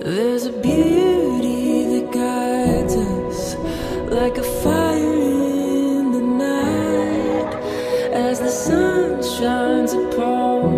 There's a beauty that guides us like a fire in the night. As the sun shines upon